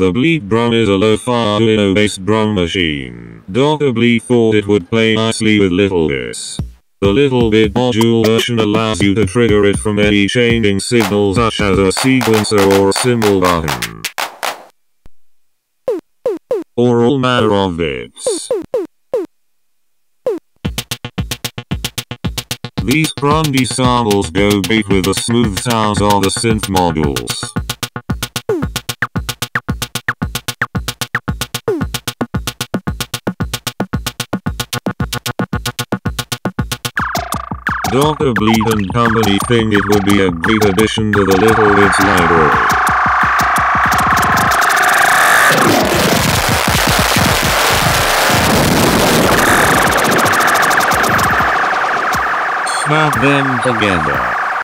The Bleep Drum is a lo-fi Arduino-based drum machine. Dr. Bleep thought it would play nicely with littleBit. The littleBit module version allows you to trigger it from any changing signal such as a sequencer or a cymbal button. Or all manner of bits. These grungy samples go great with the smooth sounds of the synth modules. Dr. Bleep and Company think it would be a great addition to the Little littleBits library. Snap them together.